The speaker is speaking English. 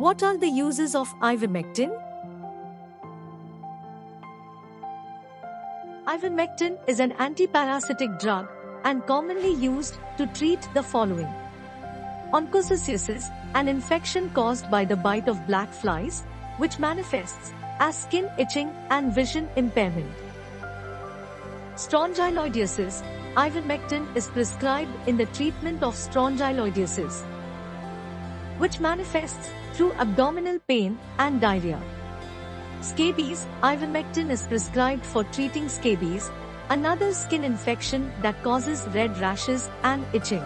What are the uses of ivermectin? Ivermectin is an antiparasitic drug and commonly used to treat the following. Onchocerciasis, an infection caused by the bite of black flies, which manifests as skin itching and vision impairment. Strongyloidiasis, ivermectin is prescribed in the treatment of strongyloidiasis, which manifests through abdominal pain and diarrhea. Scabies, ivermectin is prescribed for treating scabies, another skin infection that causes red rashes and itching.